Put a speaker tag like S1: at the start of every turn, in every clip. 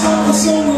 S1: I'm the same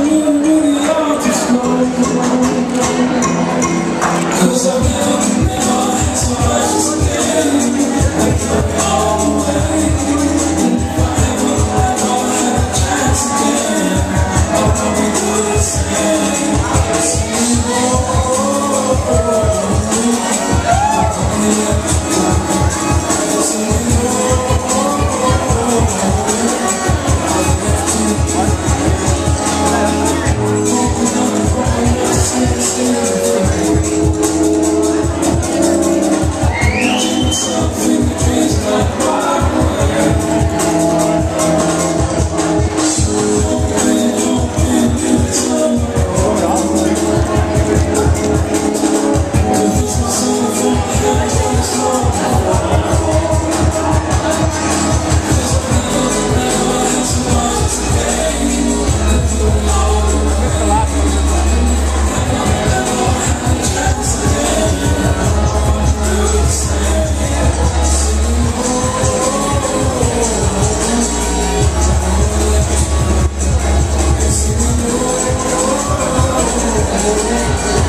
S1: Música